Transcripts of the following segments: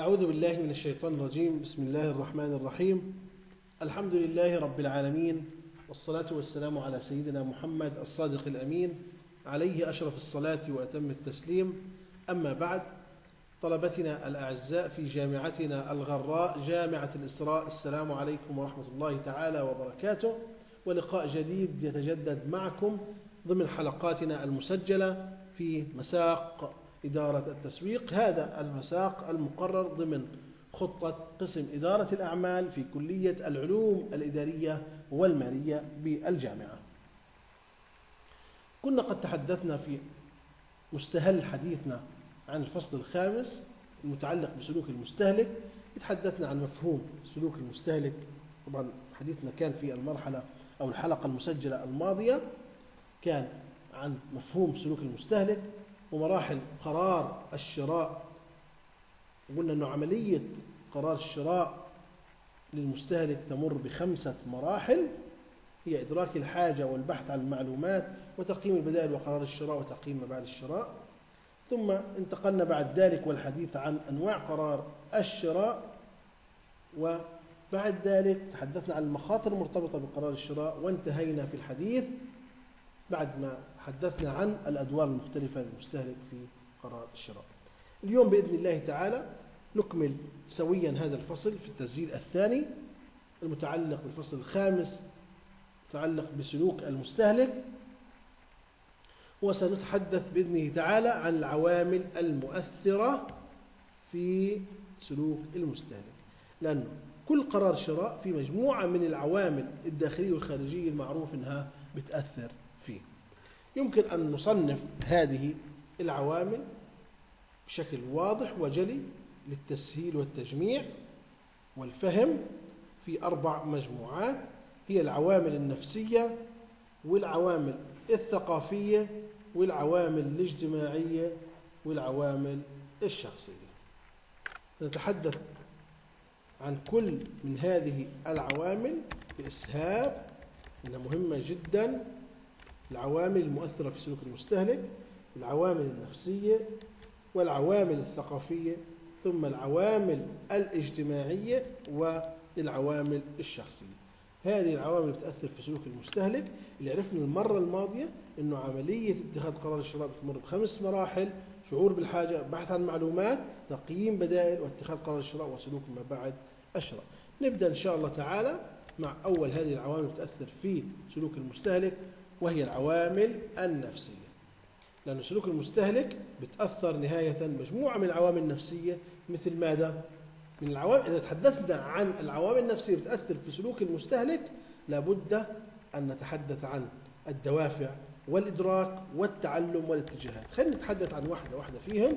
أعوذ بالله من الشيطان الرجيم. بسم الله الرحمن الرحيم. الحمد لله رب العالمين والصلاة والسلام على سيدنا محمد الصادق الأمين عليه أشرف الصلاة وأتم التسليم. أما بعد طلبتنا الأعزاء في جامعتنا الغراء جامعة الإسراء. السلام عليكم ورحمة الله تعالى وبركاته. ولقاء جديد يتجدد معكم ضمن حلقاتنا المسجلة في مساق إدارة التسويق هذا المساق المقرر ضمن خطة قسم إدارة الأعمال في كلية العلوم الإدارية والمالية بالجامعة. كنا قد تحدثنا في مستهل حديثنا عن الفصل الخامس المتعلق بسلوك المستهلك. تحدثنا عن مفهوم سلوك المستهلك. طبعا حديثنا كان في المرحلة أو الحلقة المسجلة الماضية كان عن مفهوم سلوك المستهلك. ومراحل قرار الشراء. قلنا أنه عملية قرار الشراء للمستهلك تمر بخمسة مراحل. هي إدراك الحاجة والبحث عن المعلومات وتقييم البدائل وقرار الشراء وتقييم ما بعد الشراء. ثم انتقلنا بعد ذلك والحديث عن أنواع قرار الشراء. وبعد ذلك تحدثنا عن المخاطر المرتبطة بقرار الشراء وانتهينا في الحديث. بعد ما حدثنا عن الأدوار المختلفة للمستهلك في قرار الشراء. اليوم بإذن الله تعالى نكمل سويا هذا الفصل في التسجيل الثاني المتعلق بالفصل الخامس متعلق بسلوك المستهلك وسنتحدث بإذنه تعالى عن العوامل المؤثرة في سلوك المستهلك. لأنه كل قرار شراء في مجموعة من العوامل الداخلية والخارجية المعروف أنها بتأثر يمكن أن نصنف هذه العوامل بشكل واضح وجلي للتسهيل والتجميع والفهم في أربع مجموعات. هي العوامل النفسية والعوامل الثقافية والعوامل الاجتماعية والعوامل الشخصية. نتحدث عن كل من هذه العوامل بإسهاب إنها مهمة جدا العوامل المؤثرة في سلوك المستهلك العوامل النفسية والعوامل الثقافية ثم العوامل الاجتماعية والعوامل الشخصية. هذه العوامل بتأثر في سلوك المستهلك. اللي عرفنا المرة الماضية أنه عملية اتخاذ قرار الشراء بتمر بخمس مراحل شعور بالحاجة بحث عن معلومات تقييم بدائل واتخاذ قرار الشراء وسلوك ما بعد الشراء. نبدأ إن شاء الله تعالى مع أول هذه العوامل بتأثر في سلوك المستهلك. وهي العوامل النفسية. لأن سلوك المستهلك بتأثر نهاية مجموعة من العوامل النفسية. مثل ماذا؟ من العوامل إذا تحدثنا عن العوامل النفسية بتأثر في سلوك المستهلك لابد أن نتحدث عن الدوافع والإدراك والتعلم والاتجاهات. خلينا نتحدث عن واحدة واحدة فيهم.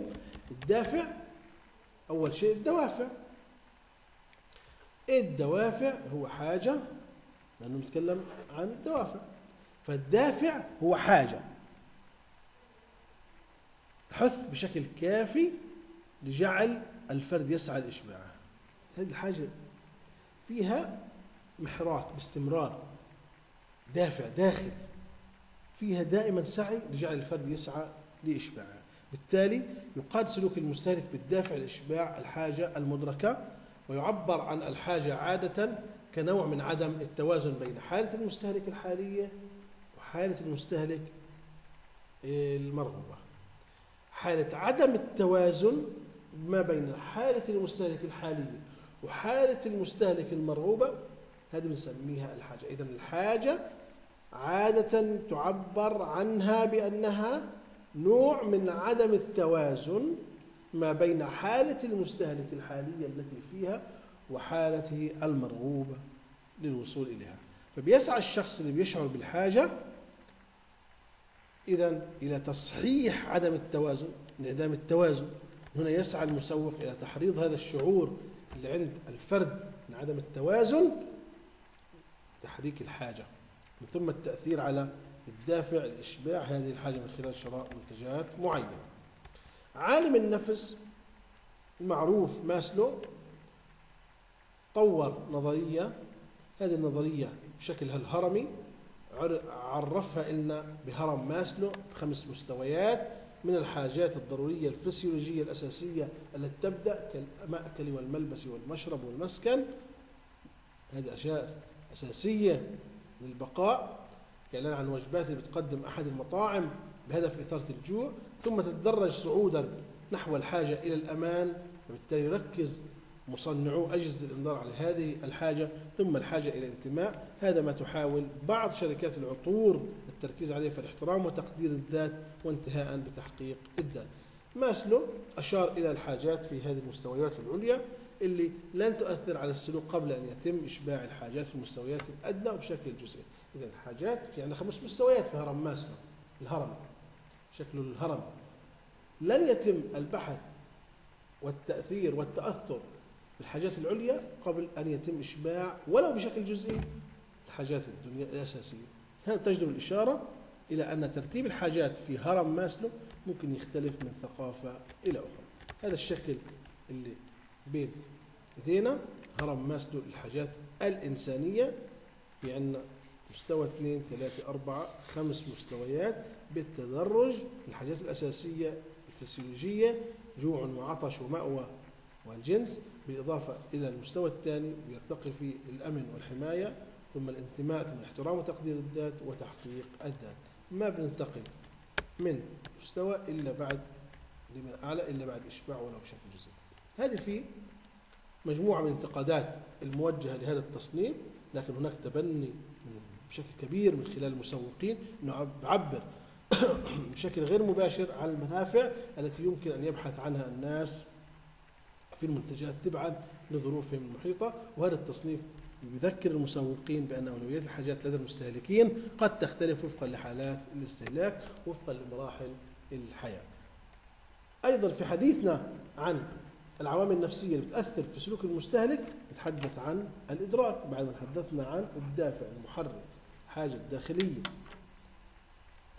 الدافع أول شيء الدوافع. الدوافع هو حاجة لأنه نتكلم عن الدوافع. فالدافع هو حاجة. تحث بشكل كافي لجعل الفرد يسعى لإشباعها هذه الحاجة فيها محراك باستمرار. دافع داخل. فيها دائما سعي لجعل الفرد يسعى لإشباعها بالتالي يقاد سلوك المستهلك بالدافع لإشباع الحاجة المدركة ويعبر عن الحاجة عادة كنوع من عدم التوازن بين حالة المستهلك الحالية وحالة المستهلك المرغوبة. حالة عدم التوازن ما بين حالة المستهلك الحالية وحالة المستهلك المرغوبة هذه بنسميها الحاجة. إذا الحاجة عادة تعبر عنها بأنها نوع من عدم التوازن ما بين حالة المستهلك الحالية التي فيها وحالته المرغوبة للوصول إليها. فبيسعى الشخص اللي بيشعر بالحاجة إذا إلى تصحيح عدم التوازن انعدام التوازن. هنا يسعى المسوق إلى تحريض هذا الشعور اللي عند الفرد من عدم التوازن تحريك الحاجة. من ثم التأثير على الدافع لإشباع هذه الحاجة من خلال شراء منتجات معينة. عالم النفس المعروف ماسلو طور نظرية هذه النظرية بشكلها الهرمي عرفها لنا بهرم ماسلو بخمس مستويات من الحاجات الضرورية الفسيولوجية الأساسية التي تبدأ كالمأكل والملبس والمشرب والمسكن. هذه أشياء أساسية للبقاء. إعلان عن وجبات بتقدم أحد المطاعم بهدف إثارة الجوع ثم تتدرج صعودا نحو الحاجة إلى الأمان وبالتالي يركز مصنعو أجهزة الإنذار على هذه الحاجة ثم الحاجة إلى الانتماء هذا ما تحاول بعض شركات العطور التركيز عليه في الاحترام وتقدير الذات وانتهاء بتحقيق الذات. ماسلو أشار إلى الحاجات في هذه المستويات العليا اللي لن تؤثر على السلوك قبل أن يتم إشباع الحاجات في المستويات الأدنى وبشكل جزئي. إذا الحاجات في عندنا خمس مستويات في هرم ماسلو. الهرم. شكل الهرم. لن يتم البحث والتأثير والتأثر بالحاجات العليا قبل أن يتم إشباع ولو بشكل جزئي الحاجات الدنيا الأساسية. هنا تجدر الإشارة إلى أن ترتيب الحاجات في هرم ماسلو ممكن يختلف من ثقافة إلى أخرى؟ هذا الشكل اللي بين ايدينا هرم ماسلو للحاجات الإنسانية في عندنا مستوى اثنين ثلاثة أربعة خمس مستويات بالتدرج الحاجات الأساسية الفسيولوجية جوع وعطش ومأوى والجنس بالإضافة إلى المستوى الثاني يرتقي فيه الأمن والحماية ثم الانتماء ثم الاحترام وتقدير الذات وتحقيق الذات. ما بننتقل من مستوى إلا بعد لمن أعلى إلا بعد إشباع ولو بشكل جزئي. هذه في مجموعة من الانتقادات الموجهة لهذا التصنيف لكن هناك تبني بشكل كبير من خلال المسوقين أنه بعبر بشكل غير مباشر عن المنافع التي يمكن أن يبحث عنها الناس في المنتجات تبعا لظروفهم المحيطة وهذا التصنيف يذكر المسوقين بأن أولويات الحاجات لدى المستهلكين قد تختلف وفقا لحالات الاستهلاك وفقا لمراحل الحياة. أيضا في حديثنا عن العوامل النفسية اللي بتأثر في سلوك المستهلك نتحدث عن الإدراك. بعد ما تحدثنا عن الدافع المحرك الحاجة الداخلية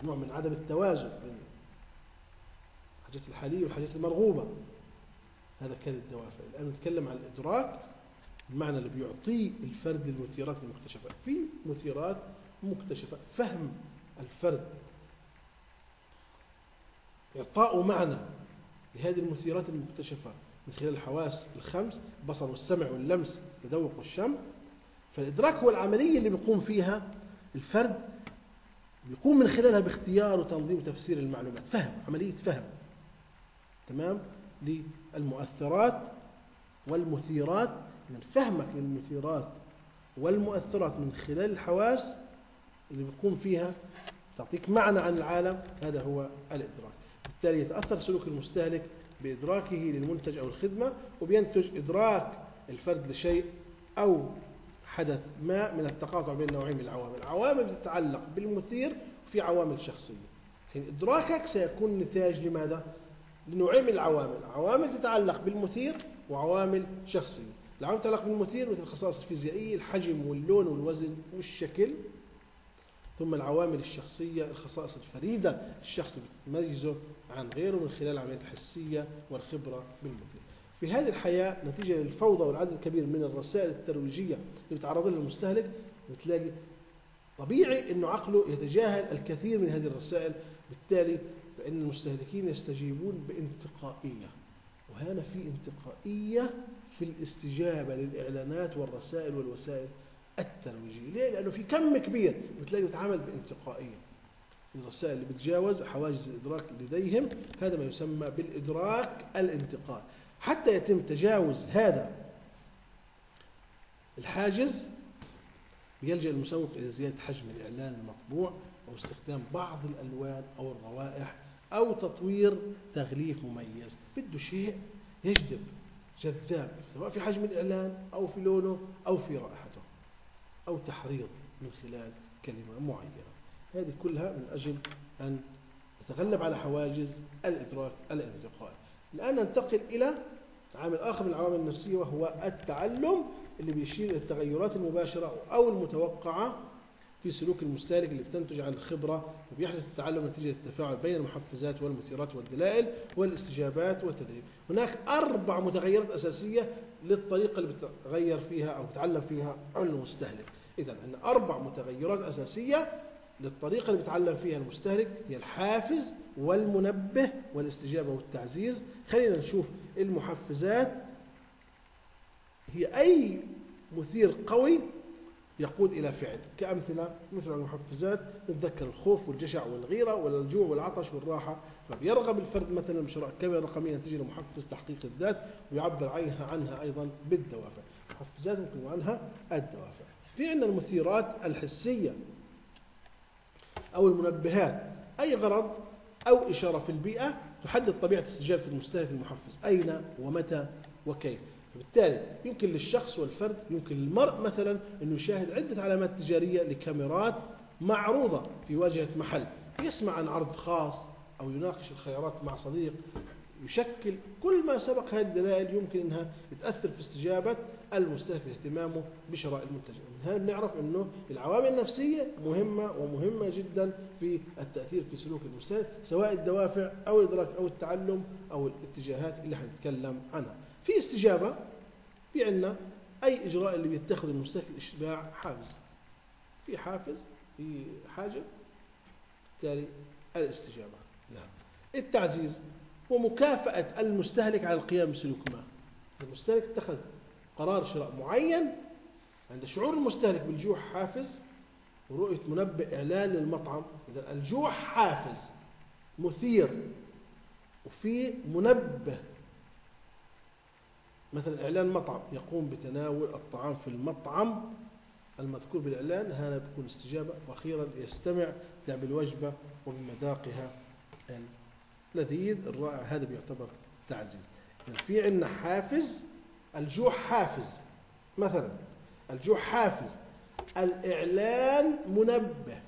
نوع من عدم التوازن بين الحاجات الحالية والحاجات المرغوبة. هذا كان الدوافع. الآن نتكلم عن الإدراك المعنى اللي بيعطيه الفرد للمثيرات المكتشفة. في مثيرات مكتشفة. فهم الفرد. إعطاء معنى لهذه المثيرات المكتشفة من خلال الحواس الخمس البصر والسمع واللمس التذوق والشم. فالإدراك هو العملية اللي بيقوم فيها الفرد بيقوم من خلالها باختيار وتنظيم وتفسير المعلومات. فهم عملية فهم. تمام؟ للمؤثرات والمثيرات إذا فهمك للمثيرات والمؤثرات من خلال الحواس اللي بيقوم فيها تعطيك معنى عن العالم هذا هو الإدراك. بالتالي يتأثر سلوك المستهلك بإدراكه للمنتج أو الخدمة وبينتج إدراك الفرد لشيء أو حدث ما من التقاطع بين نوعين من العوامل. عوامل تتعلق بالمثير وفي عوامل شخصية. حين إدراكك سيكون نتاج لماذا؟ لنوعين من العوامل. عوامل تتعلق بالمثير وعوامل شخصية. العوامل تتعلق بالمثير مثل الخصائص الفيزيائية الحجم واللون والوزن والشكل ثم العوامل الشخصية الخصائص الفريدة الشخص بتميزه عن غيره من خلال العمليات الحسية والخبرة بالمثير. في هذه الحياة نتيجة للفوضى والعدد الكبير من الرسائل الترويجية اللي بتعرض لها المستهلك بتلاقي طبيعي إنه عقله يتجاهل الكثير من هذه الرسائل. بالتالي فإن المستهلكين يستجيبون بانتقائية وهنا في انتقائية في الاستجابة للإعلانات والرسائل والوسائل الترويجية. ليه؟ لأنه في كم كبير بتلاقي بيتعامل بانتقائية. الرسائل اللي بتجاوز حواجز الإدراك لديهم هذا ما يسمى بالإدراك الانتقائي. حتى يتم تجاوز هذا الحاجز يلجأ المسوق إلى زيادة حجم الإعلان المطبوع أو استخدام بعض الألوان أو الروائح أو تطوير تغليف مميز. بده شيء يجذب جذاب سواء في حجم الإعلان أو في لونه أو في رائحته أو تحريض من خلال كلمة معينة. هذه كلها من أجل أن نتغلب على حواجز الإدراك الانتقائي الآن ننتقل إلى عامل آخر من العوامل النفسية وهو التعلم اللي بيشير إلى التغيرات المباشرة أو المتوقعة في سلوك المستهلك اللي بتنتج عن الخبرة وبيحدث التعلم نتيجة التفاعل بين المحفزات والمثيرات والدلائل والاستجابات والتدريب. هناك أربع متغيرات أساسية للطريقة اللي بتغير فيها أو بتعلم فيها المستهلك. إذا عندنا أربع متغيرات أساسية للطريقة اللي بيتعلم فيها المستهلك هي الحافز والمنبه والاستجابة والتعزيز. خلينا نشوف المحفزات. هي أي مثير قوي يقود إلى فعل. كأمثلة مثل المحفزات نتذكر الخوف والجشع والغيرة والجوع والعطش والراحة. فبيرغب الفرد مثلا بشراء كاميرا رقمية تجي محفز تحقيق الذات ويعبر عنها عنها أيضا بالدوافع. محفزات ممكن عنها الدوافع. في عندنا المثيرات الحسية أو المنبهات. أي غرض أو إشارة في البيئة تحدد طبيعة استجابة المستهلك المحفز. أين ومتى وكيف؟ فبالتالي يمكن للشخص والفرد يمكن للمرء مثلا أنه يشاهد عدة علامات تجارية لكاميرات معروضة في واجهة محل يسمع عن عرض خاص أو يناقش الخيارات مع صديق يشكل كل ما سبق هذه الدلائل يمكن أنها تأثر في استجابة المستهلك اهتمامه بشراء المنتج. من هنا بنعرف أنه العوامل النفسية مهمة ومهمة جدا في التأثير في سلوك المستهلك سواء الدوافع أو الإدراك أو التعلم أو الاتجاهات اللي حنتكلم عنها؟ في استجابة في عندنا أي إجراء اللي بيتخذ المستهلك الإشباع حافز. في حافز في حاجة بالتالي الاستجابة. نعم. التعزيز ومكافأة المستهلك على القيام بسلوك ما المستهلك اتخذ قرار شراء معين عند شعور المستهلك بالجوع حافز. ورؤية منبه إعلان للمطعم. إذا الجوع حافز مثير وفي منبه مثلا إعلان مطعم يقوم بتناول الطعام في المطعم المذكور بالإعلان. هذا بيكون استجابة. وأخيرا يستمع بالوجبة وبمذاقها اللذيذ الرائع. هذا بيعتبر تعزيز. يعني في عندنا حافز الجوع حافز. مثلا الجوع حافز. الإعلان منبه.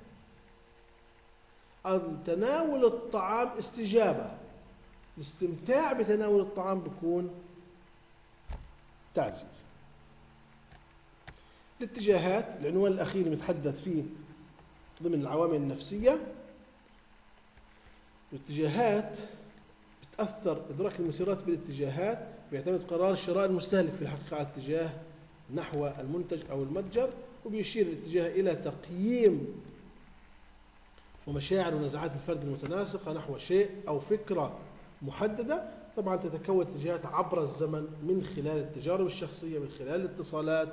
أن تناول الطعام استجابة. الاستمتاع بتناول الطعام بيكون تعزيز الاتجاهات العنوان الأخير اللي بنتحدث فيه ضمن العوامل النفسية الاتجاهات بتأثر إدراك المثيرات بالاتجاهات بيعتمد قرار شراء المستهلك في الحقيقة على اتجاه نحو المنتج أو المتجر وبيشير الاتجاه إلى تقييم ومشاعر ونزعات الفرد المتناسقة نحو شيء أو فكرة محددة. طبعا تتكون اتجاهات عبر الزمن من خلال التجارب الشخصية من خلال الاتصالات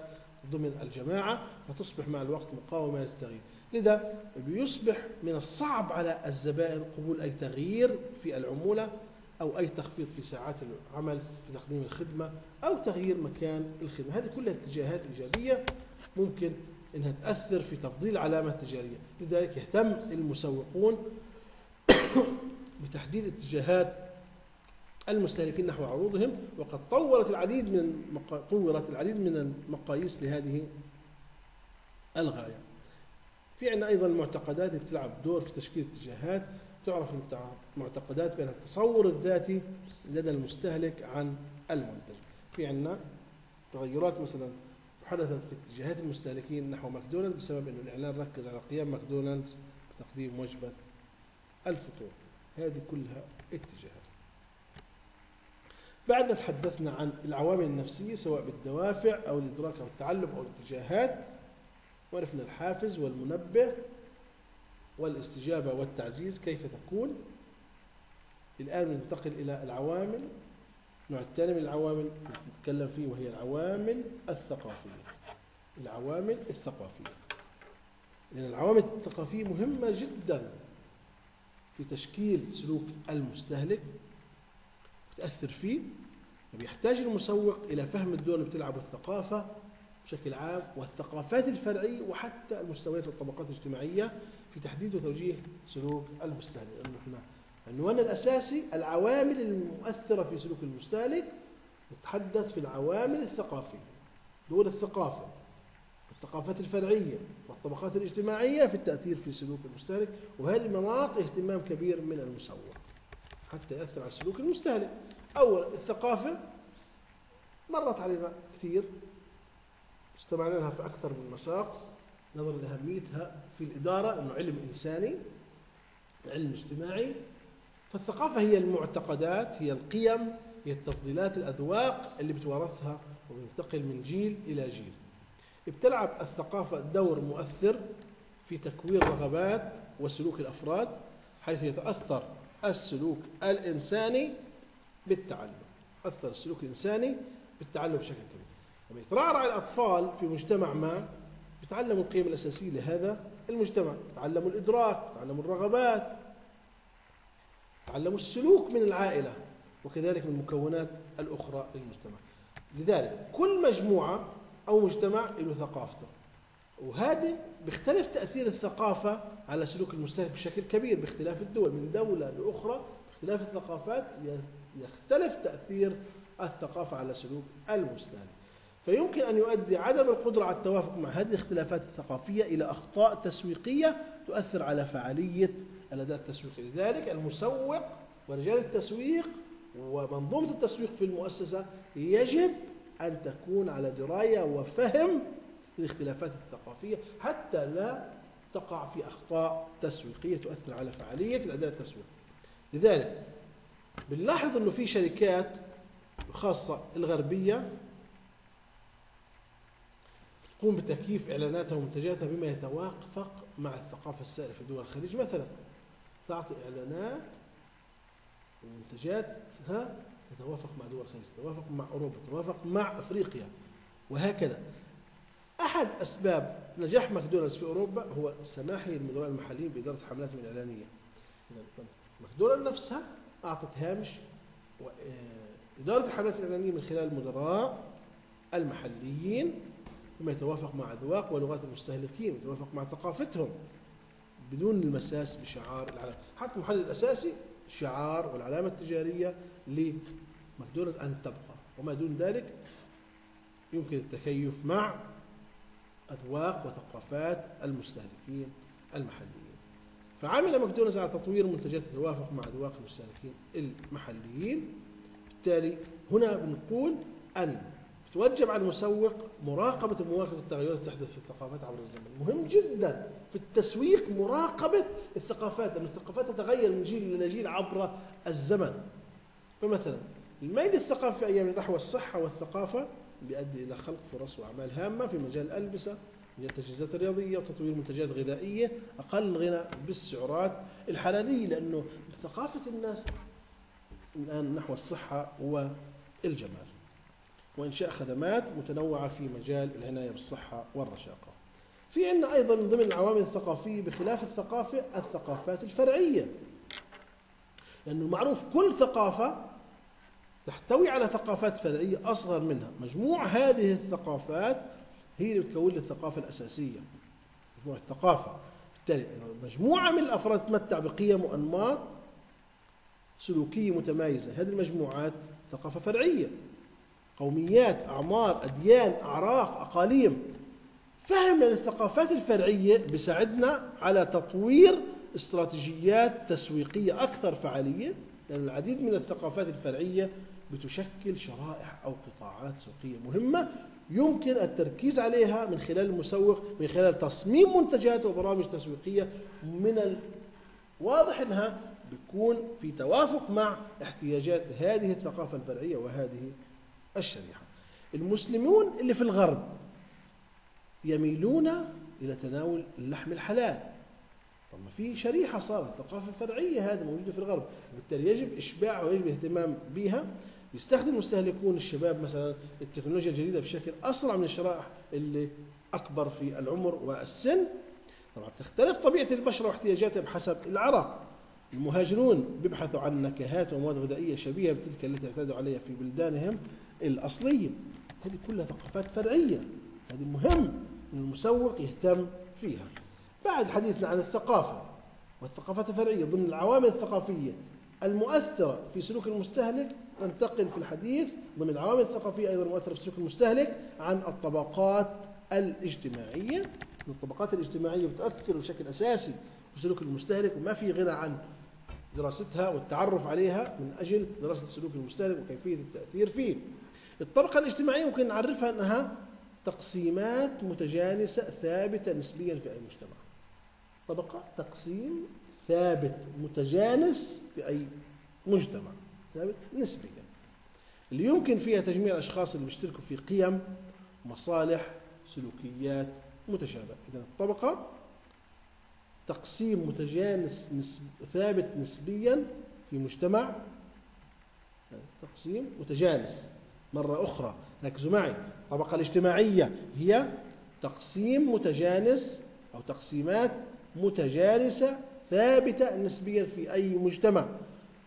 ضمن الجماعة فتصبح مع الوقت مقاومة للتغيير لذا بيصبح من الصعب على الزبائن قبول أي تغيير في العمولة أو أي تخفيض في ساعات العمل في تقديم الخدمة أو تغيير مكان الخدمة. هذه كلها اتجاهات إيجابية ممكن أنها تأثر في تفضيل علامة تجارية. لذلك يهتم المسوقون بتحديد اتجاهات المستهلكين نحو عروضهم وقد طورت العديد من طورت العديد من المقاييس لهذه الغاية. في عندنا أيضا المعتقدات اللي بتلعب دور في تشكيل اتجاهات تعرف المعتقدات بأن التصور الذاتي لدى المستهلك عن المنتج. في عندنا تغيرات مثلا حدثت في اتجاهات المستهلكين نحو ماكدونالدز بسبب أن الإعلان ركز على قيام ماكدونالدز بتقديم وجبة الفطور. هذه كلها اتجاهات. بعد ما تحدثنا عن العوامل النفسية سواء بالدوافع أو الإدراك أو التعلم أو الاتجاهات وعرفنا الحافز والمنبه والاستجابة والتعزيز كيف تكون. الآن ننتقل إلى العوامل النوع الثاني من العوامل نتكلم فيه وهي العوامل الثقافية. العوامل الثقافية. لأن العوامل الثقافية مهمة جدا في تشكيل سلوك المستهلك تأثر فيه فبيحتاج المسوق إلى فهم الدور اللي بتلعبه الثقافة بشكل عام والثقافات الفرعية وحتى المستويات والطبقات الاجتماعية في تحديد وتوجيه سلوك المستهلك. لأنه إحنا عنواننا الأساسي العوامل المؤثرة في سلوك المستهلك نتحدث في العوامل الثقافية. دور الثقافة الثقافات الفرعية والطبقات الاجتماعية في التأثير في سلوك المستهلك وهذه مناط اهتمام كبير من المسوق حتى يأثر على سلوك المستهلك. أولا الثقافة مرت علينا كثير استمعنا لها في أكثر من مساق نظرا لأهميتها في الإدارة أنه علم إنساني علم اجتماعي. فالثقافة هي المعتقدات هي القيم هي التفضيلات الأذواق اللي بتورثها وبينتقل من جيل إلى جيل. بتلعب الثقافة دور مؤثر في تكوين رغبات وسلوك الأفراد حيث يتأثر السلوك الإنساني بالتعلم. أثر السلوك الإنساني بالتعلم بشكل كبير. لما يترعرع الأطفال في مجتمع ما يتعلموا القيم الأساسية لهذا المجتمع. يتعلموا الإدراك يتعلموا الرغبات يتعلموا السلوك من العائلة وكذلك من المكونات الأخرى للمجتمع. لذلك كل مجموعة أو مجتمع له ثقافته. وهذا بيختلف تأثير الثقافة على سلوك المستهلك بشكل كبير باختلاف الدول من دولة لأخرى باختلاف الثقافات. يختلف تأثير الثقافة على سلوك المستهلك فيمكن أن يؤدي عدم القدرة على التوافق مع هذه الاختلافات الثقافية إلى أخطاء تسويقية تؤثر على فعالية الأداء التسويقي. لذلك المسوق ورجال التسويق ومنظومة التسويق في المؤسسة يجب أن تكون على دراية وفهم الاختلافات الثقافية حتى لا تقع في أخطاء تسويقية تؤثر على فعالية الأداء التسويقي. لذلك بنلاحظ أنه في شركات خاصة الغربية تقوم بتكييف إعلاناتها ومنتجاتها بما يتوافق مع الثقافة السائدة في دول الخليج. مثلا تعطي إعلانات ومنتجاتها تتوافق مع دول الخليج تتوافق مع أوروبا تتوافق مع أفريقيا وهكذا. أحد أسباب نجاح ماكدونالدز في أوروبا هو سماح المدراء المحليين بإدارة حملاتهم الإعلانية ماكدونالدز نفسها أعطت هامش إدارة الحملات الإعلانية من خلال المدراء المحليين بما يتوافق مع أذواق ولغات المستهلكين يتوافق مع ثقافتهم بدون المساس بشعار العلامة. حتى المحلل الأساسي الشعار والعلامة التجارية لماكدونالدز أن تبقى. وما دون ذلك يمكن التكيف مع أذواق وثقافات المستهلكين المحليين. فعمل ماكدونالدز على تطوير منتجات تتوافق مع أذواق المستهلكين المحليين. بالتالي هنا بنقول أن توجب على المسوق مراقبة ومواكبة التغيرات اللي تحدث في الثقافات عبر الزمن. مهم جدا في التسويق مراقبة الثقافات لأن الثقافات تتغير من جيل إلى جيل عبر الزمن. فمثلا الميل الثقافي في أيام نحو الصحة والثقافة بيؤدي إلى خلق فرص وأعمال هامة في مجال الألبسة مجال التجهيزات الرياضية وتطوير منتجات غذائية أقل غنى بالسعرات الحرارية لأنه ثقافة الناس الآن نحو الصحة والجمال. وإنشاء خدمات متنوعة في مجال العناية بالصحة والرشاقة. في عندنا أيضا من ضمن العوامل الثقافية بخلاف الثقافة الثقافات الفرعية. لأنه معروف كل ثقافة تحتوي على ثقافات فرعية أصغر منها. مجموع هذه الثقافات هي اللي بتكون لي الثقافة الأساسية. مجموع الثقافة. بالتالي مجموعة من الأفراد تمتع بقيم وأنماط سلوكية متمايزة. هذه المجموعات ثقافة فرعية. قوميات أعمار أديان أعراق أقاليم. فهم الثقافات الفرعية بيساعدنا على تطوير استراتيجيات تسويقية أكثر فعالية لأن العديد من الثقافات الفرعية بتشكل شرائح أو قطاعات سوقية مهمة يمكن التركيز عليها من خلال المسوق من خلال تصميم منتجات وبرامج تسويقية من الواضح أنها بيكون في توافق مع احتياجات هذه الثقافة الفرعية وهذه الشريحة. المسلمون اللي في الغرب يميلون إلى تناول اللحم الحلال. طب ما في شريحة صارت ثقافة فرعية هذه موجودة في الغرب وبالتالي يجب إشباعها ويجب الاهتمام بها. يستخدم المستهلكون الشباب مثلا التكنولوجيا الجديدة بشكل أسرع من الشرائح اللي أكبر في العمر والسن. طبعا تختلف طبيعة البشرة واحتياجاتها بحسب العرق المهاجرون بيبحثوا عن نكهات ومواد غذائية شبيهة بتلك التي اعتادوا عليها في بلدانهم الأصلية. هذه كلها ثقافات فرعية. هذه مهم أن المسوق يهتم فيها. بعد حديثنا عن الثقافة والثقافات الفرعية ضمن العوامل الثقافية المؤثرة في سلوك المستهلك ننتقل في الحديث ضمن العوامل الثقافية أيضا المؤثرة في سلوك المستهلك عن الطبقات الاجتماعية. الطبقات الاجتماعية بتأثر بشكل أساسي في سلوك المستهلك وما في غنى عن دراستها والتعرف عليها من أجل دراسة سلوك المستهلك وكيفية التأثير فيه. الطبقة الاجتماعية ممكن نعرفها أنها تقسيمات متجانسة ثابتة نسبيا في أي مجتمع. طبقة تقسيم ثابت متجانس في أي مجتمع. ثابت نسبيا. اللي يمكن فيها تجميع الأشخاص اللي بيشتركوا في قيم مصالح سلوكيات متشابهة. إذا الطبقة تقسيم متجانس نسب ثابت نسبيا في مجتمع. تقسيم متجانس مرة أخرى. ركزوا معي. الطبقة الاجتماعية هي تقسيم متجانس أو تقسيمات متجانسة ثابتة نسبيا في أي مجتمع.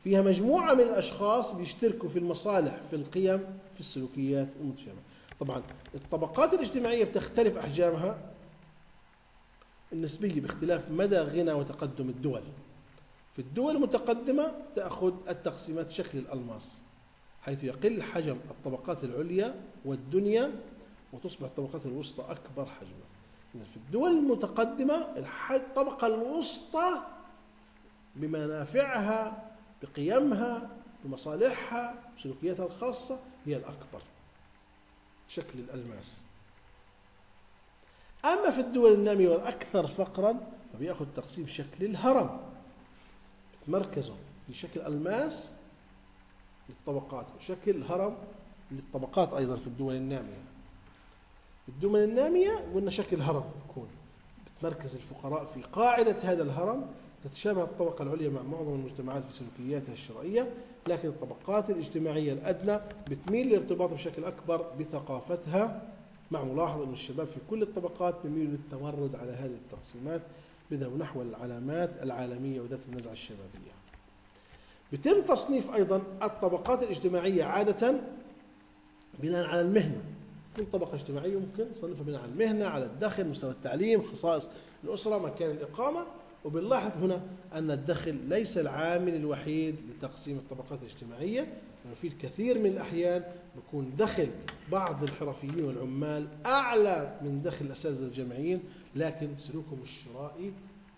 فيها مجموعة من الأشخاص بيشتركوا في المصالح في القيم في السلوكيات المتشابهة طبعا الطبقات الاجتماعية بتختلف أحجامها. النسبية باختلاف مدى غنى وتقدم الدول. في الدول المتقدمة تأخذ التقسيمات شكل الألماس حيث يقل حجم الطبقات العليا والدنيا وتصبح الطبقات الوسطى أكبر حجما. في الدول المتقدمة الطبقة الوسطى بمنافعها بقيمها بمصالحها بسلوكياتها الخاصة هي الأكبر شكل الألماس. أما في الدول النامية والأكثر فقرا فبيأخذ تقسيم شكل الهرم. مركزه في شكل ألماس للطبقات وشكل الهرم للطبقات أيضا في الدول النامية. الدول النامية قلنا شكل هرم يكون. بتمركز الفقراء في قاعدة هذا الهرم تتشابه الطبقة العليا مع معظم المجتمعات في سلوكياتها الشرعية لكن الطبقات الاجتماعية الأدنى بتميل للارتباط بشكل أكبر بثقافتها. مع ملاحظة أن الشباب في كل الطبقات بيميلوا للتمرد على هذه التقسيمات بذهبوا نحو العلامات العالمية وذات النزعة الشبابية. بتم تصنيف أيضا الطبقات الاجتماعية عادة بناء على المهنة. كل طبقة اجتماعية ممكن نصنفها بناء على المهنة على الدخل مستوى التعليم خصائص الأسرة مكان الإقامة. وبنلاحظ هنا أن الدخل ليس العامل الوحيد لتقسيم الطبقات الاجتماعية يعني في الكثير من الأحيان بيكون دخل بعض الحرفيين والعمال أعلى من دخل الأساتذة الجامعيين لكن سلوكهم الشرائي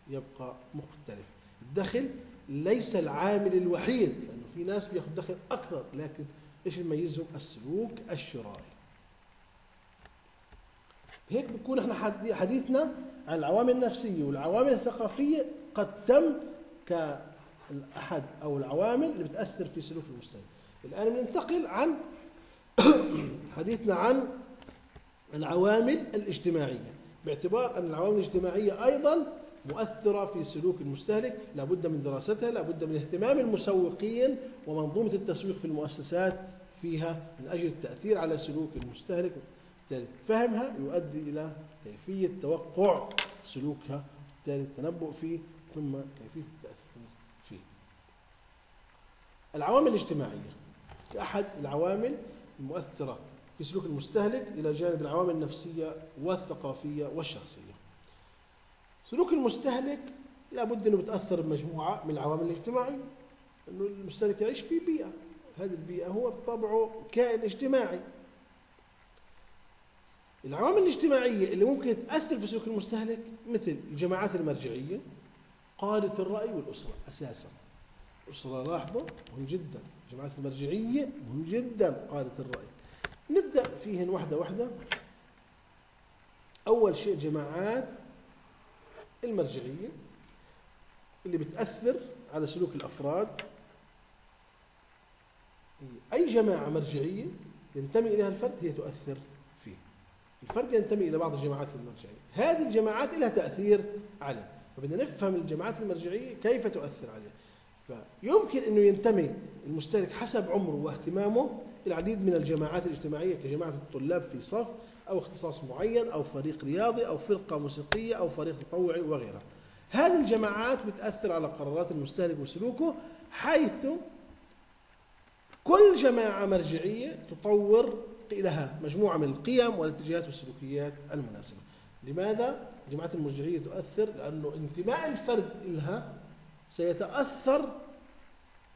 يبقى مختلف. الدخل ليس العامل الوحيد لأنه في ناس بياخذ دخل أكثر لكن إيش يميزهم؟ السلوك الشرائي. هيك بكون إحنا حديثنا العوامل النفسية والعوامل الثقافية قد تم كأحد أو العوامل اللي بتأثر في سلوك المستهلك الآن بننتقل عن حديثنا عن العوامل الاجتماعية. باعتبار أن العوامل الاجتماعية أيضا مؤثرة في سلوك المستهلك لابد من دراستها لابد من اهتمام المسوقين ومنظومة التسويق في المؤسسات فيها من أجل التأثير على سلوك المستهلك. فهمها يؤدي إلى كيفية توقع سلوكها بالتالي التنبؤ فيه ثم كيفية التأثير فيه. العوامل الاجتماعية. كأحد العوامل المؤثرة في سلوك المستهلك إلى جانب العوامل النفسية والثقافية والشخصية. سلوك المستهلك لابد أنه بتأثر بمجموعة من العوامل الاجتماعية. أنه المستهلك يعيش في بيئة. هذه البيئة هو بطبعه كائن اجتماعي. العوامل الاجتماعية اللي ممكن تأثر في سلوك المستهلك مثل الجماعات المرجعية قادة الرأي والأسرة أساسا. الأسرة لاحظوا مهم جدا. الجماعات المرجعية مهم جدا قادة الرأي. نبدأ فيهن واحدة واحدة. أول شيء جماعات المرجعية اللي بتأثر على سلوك الأفراد. أي جماعة مرجعية ينتمي إليها الفرد هي تؤثر. الفرد ينتمي إلى بعض الجماعات المرجعية. هذه الجماعات لها تأثير عليه. فبدنا نفهم الجماعات المرجعية كيف تؤثر عليه. فيمكن أنه ينتمي المستهلك حسب عمره واهتمامه العديد من الجماعات الاجتماعية كجماعة الطلاب في صف أو اختصاص معين أو فريق رياضي أو فرقة موسيقية أو فريق تطوعي وغيرها. هذه الجماعات بتأثر على قرارات المستهلك وسلوكه حيث كل جماعة مرجعية تطور لها مجموعة من القيم والاتجاهات والسلوكيات المناسبة. لماذا؟ الجماعات المرجعية تؤثر لأنه انتماء الفرد لها سيتأثر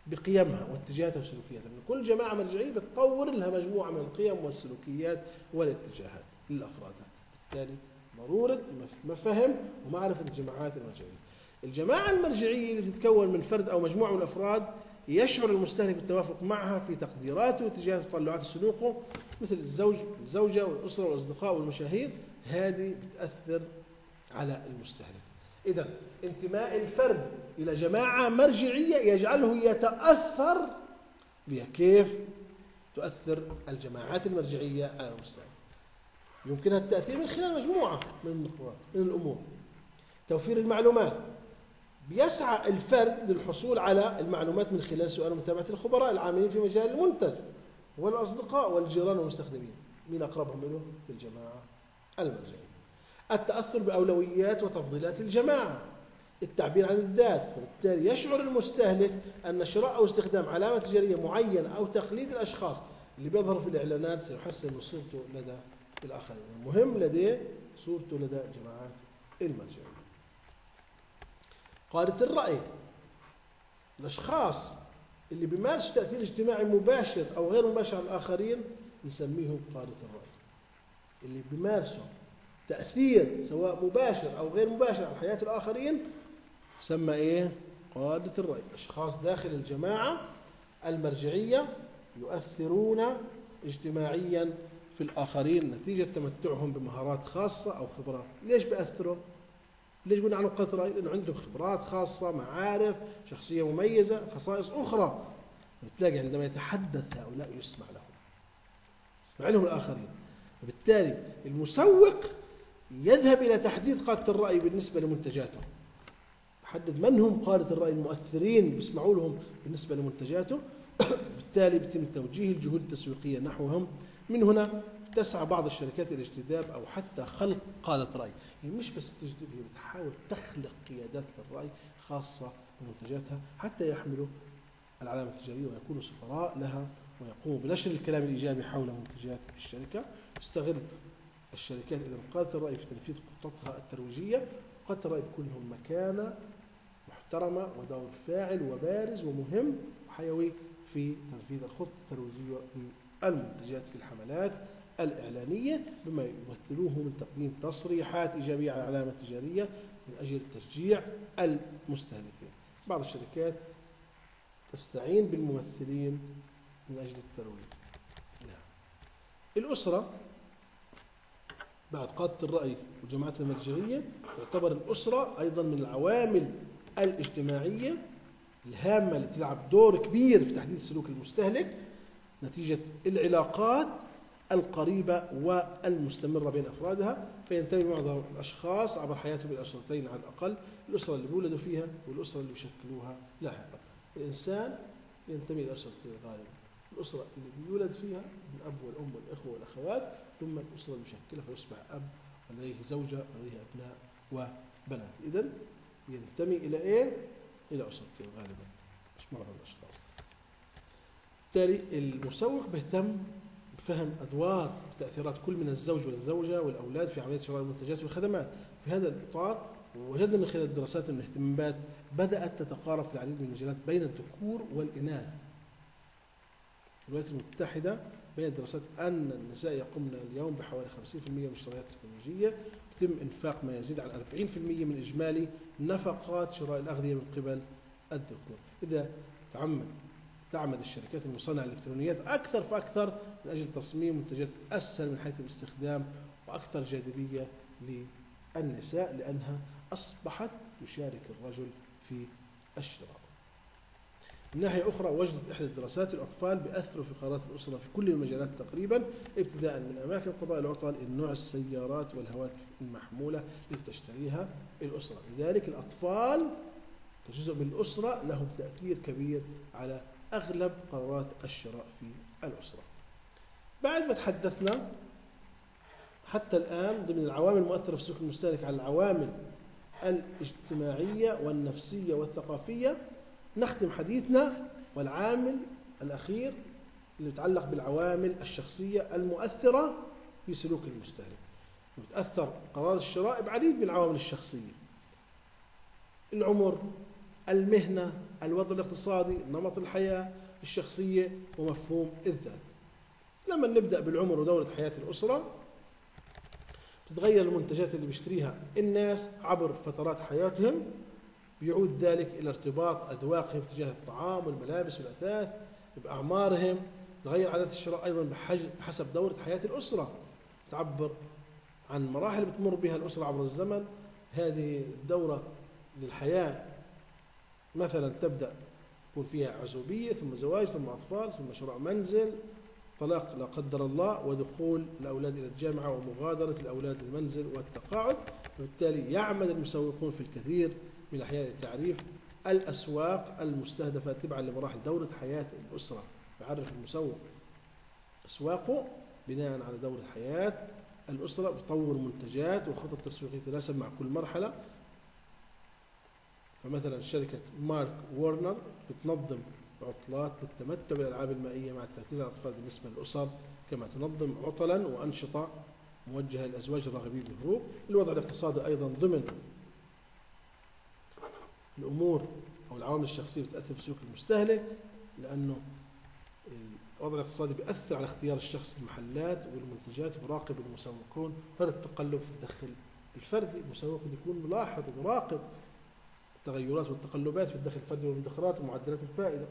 بقيمها واتجاهاتها وسلوكياتها. من كل جماعة مرجعية بتطور لها مجموعة من القيم والسلوكيات والاتجاهات للأفراد بالتالي ضرورة مفهم ومعرفة الجماعات المرجعية. الجماعة المرجعية اللي بتتكون من فرد أو مجموعة من الأفراد يشعر المستهلك بالتوافق معها في تقديراته واتجاه تطلعات سلوكه مثل الزوج الزوجة والأسرة والأصدقاء والمشاهير هذه بتأثر على المستهلك. إذا انتماء الفرد إلى جماعة مرجعية يجعله يتأثر بها. كيف؟ تؤثر الجماعات المرجعية على المستوى يمكنها التأثير من خلال مجموعة من من الأمور. توفير المعلومات. بيسعى الفرد للحصول على المعلومات من خلال سؤال ومتابعة الخبراء العاملين في مجال المنتج. والأصدقاء والجيران والمستخدمين مين أقربهم له في الجماعة المرجعية. التأثر بأولويات وتفضيلات الجماعة التعبير عن الذات فبالتالي يشعر المستهلك أن شراء أو استخدام علامة تجارية معينة أو تقليد الأشخاص اللي بيظهر في الإعلانات سيحسن من صورته لدى الآخرين. المهم لديه صورته لدى جماعات المرجعية. قادة الرأي الأشخاص اللي بيمارسوا تأثير اجتماعي مباشر أو غير مباشر على الآخرين نسميهم قادة الرأي اللي بيمارسوا تأثير سواء مباشر أو غير مباشر على حياة الآخرين يسمى إيه؟ قادة الرأي أشخاص داخل الجماعة المرجعية يؤثرون اجتماعيا في الآخرين نتيجة تمتعهم بمهارات خاصة أو خبرات ليش بيأثروا؟ ليش قلنا عنه الرأي؟ لأنه عندهم خبرات خاصة معارف شخصية مميزة خصائص أخرى. بتلاقي عندما يتحدث هؤلاء يسمع لهم. يسمع لهم الآخرين. وبالتالي المسوق يذهب إلى تحديد قادة الرأي بالنسبة لمنتجاته. يحدد من هم قادة الرأي المؤثرين بيسمعوا لهم بالنسبة لمنتجاته. بالتالي بيتم توجيه الجهود التسويقية نحوهم. من هنا تسعى بعض الشركات إلى اجتذاب أو حتى خلق قادة رأي. هي مش بس بتجذب هي بتحاول تخلق قيادات للرأي خاصة بمنتجاتها حتى يحملوا العلامة التجارية ويكونوا سفراء لها ويقوموا بنشر الكلام الإيجابي حول منتجات الشركة. تستغل الشركات إذا قادة الرأي في تنفيذ خططها الترويجية. قادة الرأي بيكون لهم مكانة محترمة ودور فاعل وبارز ومهم وحيوي في تنفيذ الخطة الترويجية للمنتجات في الحملات. الإعلانية بما يمثلوه من تقديم تصريحات إيجابية على العلامة التجارية من أجل تشجيع المستهلكين بعض الشركات تستعين بالممثلين من أجل الترويج نعم. الأسرة بعد قادة الرأي والجماعات المرجعية تعتبر الأسرة أيضا من العوامل الاجتماعية الهامة اللي بتلعب دور كبير في تحديد سلوك المستهلك نتيجة العلاقات القريبة والمستمرة بين أفرادها فينتمي معظم الأشخاص عبر حياتهم إلى أسرتين على الأقل الأسرة اللي بيولدوا فيها والأسرة اللي بيشكلوها لاحقا الإنسان ينتمي إلى أسرتين غالبا الأسرة اللي بيولد فيها الأب والأم والإخوة والأخوات ثم الأسرة اللي بيشكلها فيصبح أب ولديه زوجة ولديه أبناء وبنات. إذا ينتمي إلى إيه؟ إلى أسرتين غالبا مش معظم الأشخاص بالتالي المسوق بيهتم بفهم أدوار تأثيرات كل من الزوج والزوجة والأولاد في عملية شراء المنتجات والخدمات. في هذا الإطار وجدنا من خلال الدراسات أن الاهتمامات بدأت تتقارب في العديد من المجالات بين الذكور والإناث. الولايات المتحدة بين الدراسات أن النساء يقومن اليوم بحوالي 50% من المشتريات التكنولوجية يتم إنفاق ما يزيد عن 40% من إجمالي نفقات شراء الأغذية من قبل الذكور. إذا تعمد تعمد الشركات المصنعة الإلكترونيات أكثر فأكثر من أجل تصميم منتجات أسهل من حيث الاستخدام وأكثر جاذبية للنساء لأنها أصبحت تشارك الرجل في الشراء من ناحية أخرى وجدت إحدى الدراسات الأطفال بأثروا في قرارات الأسرة في كل المجالات تقريبا ابتداء من أماكن قضاء العطل إلى نوع السيارات والهواتف المحمولة اللي تشتريها الأسرة. لذلك الأطفال كجزء من الأسرة لهم تأثير كبير على أغلب قرارات الشراء في الأسرة. بعد ما تحدثنا حتى الآن ضمن العوامل المؤثرة في سلوك المستهلك على العوامل الاجتماعية والنفسية والثقافية نختم حديثنا والعامل الأخير اللي يتعلق بالعوامل الشخصية المؤثرة في سلوك المستهلك. يتأثر قرار الشراء بعديد من العوامل الشخصية. العمر المهنة الوضع الاقتصادي نمط الحياة الشخصية ومفهوم الذات. لما نبدأ بالعمر ودورة حياة الأسرة تتغير المنتجات اللي بيشتريها الناس عبر فترات حياتهم. بيعود ذلك إلى ارتباط أذواقهم تجاه الطعام والملابس والأثاث بأعمارهم. تغير عادات الشراء أيضا بحسب دورة حياة الأسرة. تعبر عن مراحل بتمر بها الأسرة عبر الزمن. هذه الدورة للحياة مثلا تبدأ يكون فيها عزوبية ثم زواج ثم أطفال ثم شراء منزل طلاق لا قدر الله ودخول الأولاد إلى الجامعة ومغادرة الأولاد المنزل والتقاعد. وبالتالي يعمل المسوقون في الكثير من أحيان التعريف الأسواق المستهدفة تبعا لمراحل دورة حياة الأسرة. يعرف المسوق أسواقه بناء على دورة حياة الأسرة بتطور منتجات وخطط تسويقية تتناسب مع كل مرحلة. فمثلا شركة مارك وورنر بتنظم عطلات للتمتع بالألعاب المائية مع التركيز على الأطفال بالنسبة للأسر كما تنظم عطلا وأنشطة موجهة للأزواج الراغبين بالهروب. الوضع الاقتصادي أيضا ضمن الأمور أو العوامل الشخصية بتأثر في سلوك المستهلك لأنه الوضع الاقتصادي بيأثر على اختيار الشخص المحلات والمنتجات براقب المسوقون فرق التقلب في الدخل الفردي. المسوق يكون ملاحظ ومراقب التغيرات والتقلبات في الدخل الفردي والمدخرات ومعدلات الفائدة.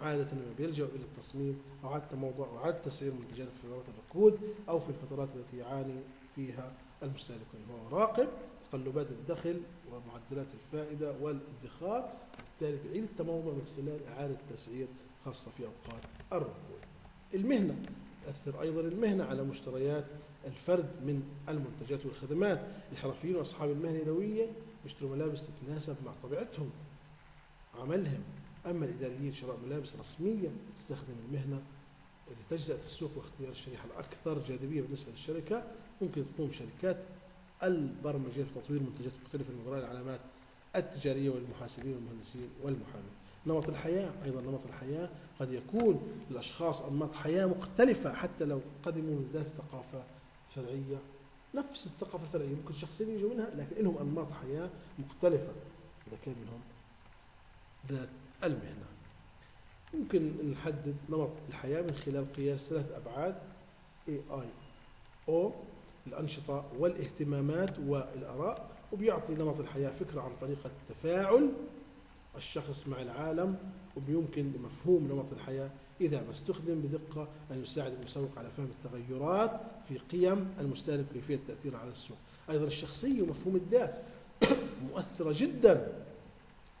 عادة ما بيلجأ إلى التصميم أو حتى موضوع حتى تسعير منتجات في فترات الركود أو في الفترات التي يعاني فيها المستهلكون هو راقب تقلبات الدخل ومعدلات الفائدة والادخار بالتالي بيعيد التموضع من خلال إعادة تسعير خاصة في أوقات الركود. المهنة تأثر أيضا المهنة على مشتريات الفرد من المنتجات والخدمات. الحرفيين وأصحاب المهنة اليدوية يشتروا ملابس تتناسب مع طبيعتهم عملهم. أما الإداريين شراء ملابس رسمية تستخدم المهنة لتجزئة السوق واختيار الشريحة الأكثر جاذبية بالنسبة للشركة. ممكن تقوم شركات البرمجية في تطوير منتجات مختلفة من وراء العلامات التجارية والمحاسبين والمهندسين والمحامين. نمط الحياة أيضا نمط الحياة قد يكون للأشخاص أنماط حياة مختلفة حتى لو قدموا من ذات ثقافة فرعية نفس الثقافة الفرعية. ممكن شخصين يجوا منها لكن لهم أنماط حياة مختلفة. إذا كان لهم ذات المهنة. يمكن نحدد نمط الحياة من خلال قياس ثلاث أبعاد AI O الأنشطة والاهتمامات والآراء وبيعطي نمط الحياة فكرة عن طريقة تفاعل الشخص مع العالم وبيمكن لمفهوم نمط الحياة إذا ما استخدم بدقة أن يساعد المسوق على فهم التغيرات في قيم المستهلك وكيفية التأثير على السوق. أيضا الشخصية ومفهوم الذات مؤثرة جدا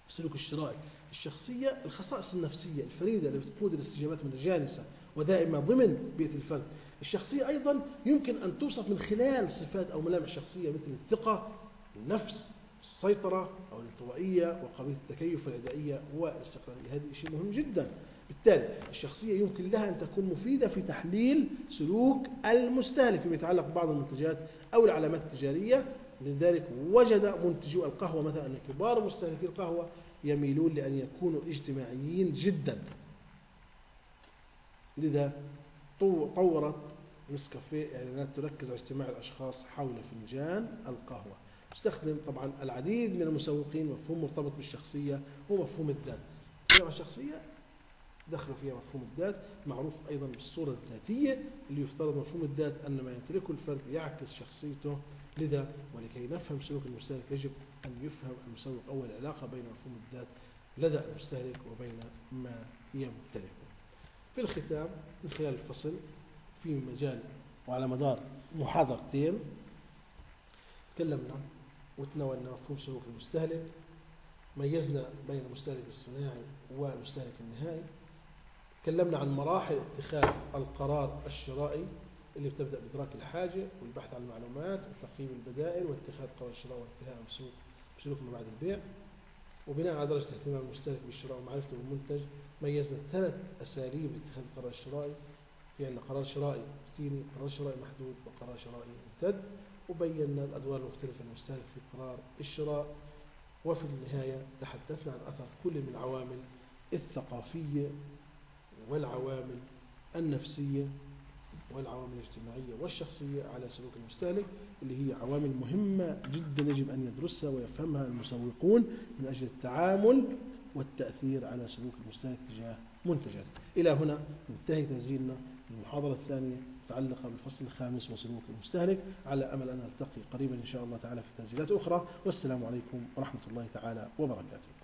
في السلوك الشرائي الشخصية الخصائص النفسية الفريدة اللي بتقود الاستجابات المتجانسة ودائما ضمن بيئة الفرد الشخصية أيضا يمكن أن توصف من خلال صفات أو ملامح شخصية مثل الثقة النفس السيطرة أو الانطوائية وقابلية التكيف والعدائية والاستقلالية هذا شيء مهم جدا. بالتالي الشخصية يمكن لها أن تكون مفيدة في تحليل سلوك المستهلك فيما يتعلق ببعض المنتجات أو العلامات التجارية. لذلك وجد منتجو القهوة مثلا أن كبار مستهلكي القهوة يميلون لأن يكونوا اجتماعيين جدا. لذا طورت نسكافيه إعلانات تركز على اجتماع الأشخاص حول فنجان القهوة. استخدم طبعا العديد من المسوقين مفهوم مرتبط بالشخصية ومفهوم الذات. كلمة الشخصية دخلوا فيها مفهوم الذات معروف أيضا بالصورة الذاتية اللي يفترض مفهوم الذات أن ما يمتلكه الفرد يعكس شخصيته لذا ولكي نفهم سلوك المستهلك يجب أن يفهم المسوق أول علاقة بين مفهوم الذات لدى المستهلك وبين ما يمتلكه. في الختام من خلال الفصل في مجال وعلى مدار محاضرتين تكلمنا وتناولنا مفهوم سلوك المستهلك ميزنا بين المستهلك الصناعي والمستهلك النهائي تكلمنا عن مراحل اتخاذ القرار الشرائي اللي بتبدأ بإدراك الحاجة والبحث عن المعلومات وتقييم البدائل واتخاذ قرار الشراء وانتهاء بسلوك بسلوك ما بعد البيع. وبناء على درجة اهتمام المستهلك بالشراء ومعرفته بالمنتج ميزنا ثلاث أساليب لاتخاذ القرار الشرائي في عندنا قرار شرائي روتيني قرار شرائي محدود وقرار شرائي ممتد. وبينا الأدوار المختلفة للمستهلك في قرار الشراء. وفي النهاية تحدثنا عن أثر كل من العوامل الثقافية والعوامل النفسية والعوامل الاجتماعية والشخصية على سلوك المستهلك اللي هي عوامل مهمة جدا يجب أن يدرسها ويفهمها المسوقون من أجل التعامل والتأثير على سلوك المستهلك تجاه منتجاته. إلى هنا ننتهي تسجيلنا المحاضرة الثانية متعلقة بالفصل الخامس وسلوك المستهلك على أمل أن نلتقي قريبا إن شاء الله تعالى في تسجيلات أخرى والسلام عليكم ورحمة الله تعالى وبركاته.